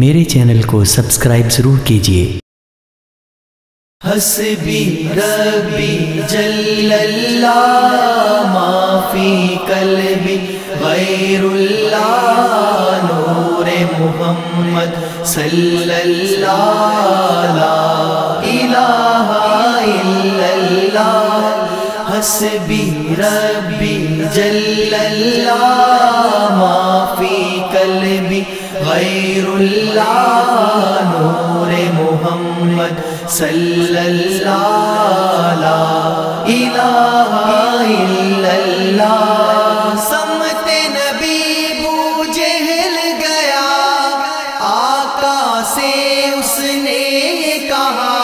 میرے چینل کو سبسکرائب ضرور کیجیے۔ حسبی ربی جل اللہ ما فی قلبی غیر اللہ، نور محمد صلی اللہ، لا الہ الا اللہ۔ حسبی ربی جل اللہ اللہ نور محمد صلی اللہ لا الہ الا اللہ سمت نبی بو جہل گیا، آقا سے اس نے کہا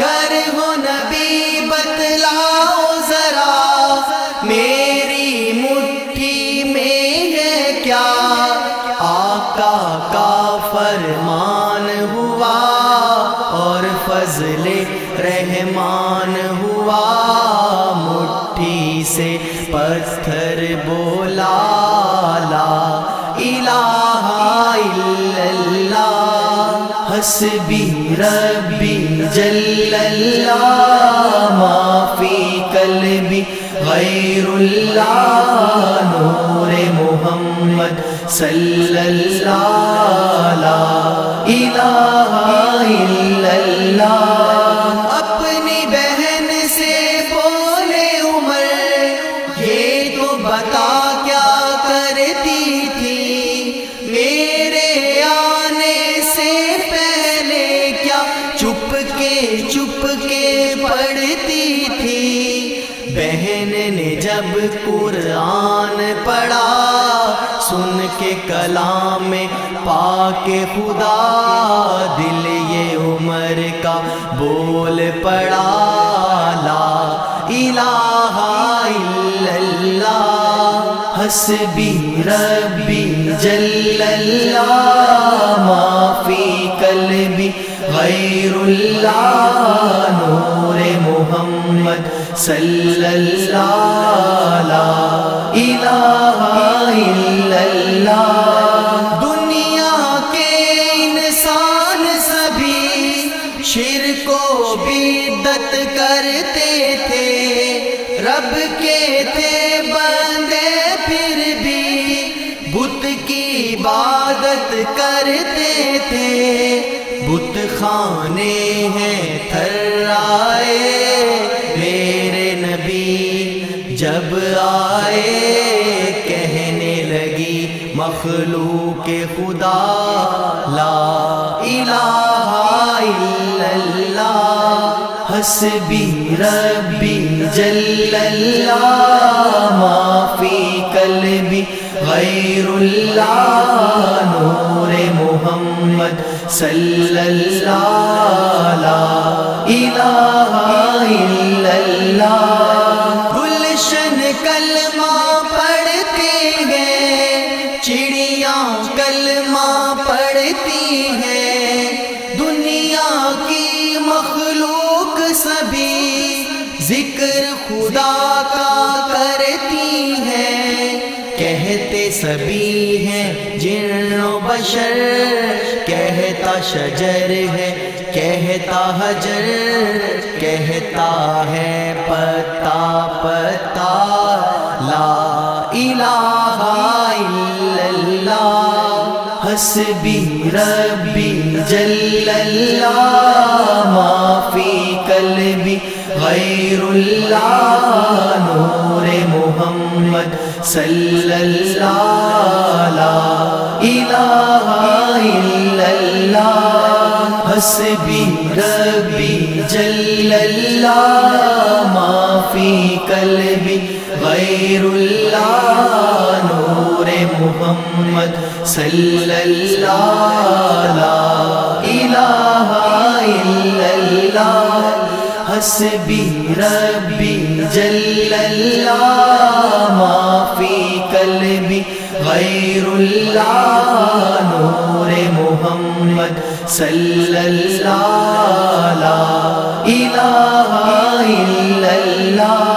گر ہو نبی، بتلاؤ ذرا میری فضل رحمان ہوا، مٹھی سے پتھر بولا، لا الہ الا اللہ، حسبی ربی جل اللہ ما فی قلبی غیر اللہ، نور محمد صلی اللہ بتا کیا کرتی تھی؟ میرے آنے سے پہلے کیا چپ کے چپ کے پڑھتی تھی؟ بہن نے جب قرآن پڑھا، سن کے کلام پا کے خدا، دل یہ عمر کا بول پڑا، لا الہ الا اللہ حسبی ربی جل اللہ ما فی قلبی غیر اللہ نور محمد صلی اللہ لا الہ الا اللہ دنیا کے انسان سبھی شرک و بدت کرتے تھے. رب کے تھے بندے پھر بھی بت کی عبادت کرتے تھے۔ بت خانے ہیں تھرائے میرے نبی۔ جب آئے کہنے لگی مخلوق خدا، لا الہ الا اللہ۔ حسبی ربی جل اللہ ما فی قلبی غیر اللہ، نور محمد صلی اللہ، لا الہ الا اللہ۔ ذکر خدا کا کرتی ہیں کہتے سبھی ہیں جن و بشر، کہتا شجر ہے، کہتا حجر، کہتا ہے پتا پتا، لا الہ الا اللہ، حسبی ربی جل اللہ ما فی قلبی غیر اللہ نور محمد صلی اللہ لا الہ الا اللہ حسبی ربی جل اللہ ما فی قلبی غیر اللہ نور محمد صلی اللہ لا الہ الا اللہ حسبی ربی جل اللہ ما فی قلبی غیر اللہ، نور محمد صلی اللہ، لا الہ الا اللہ۔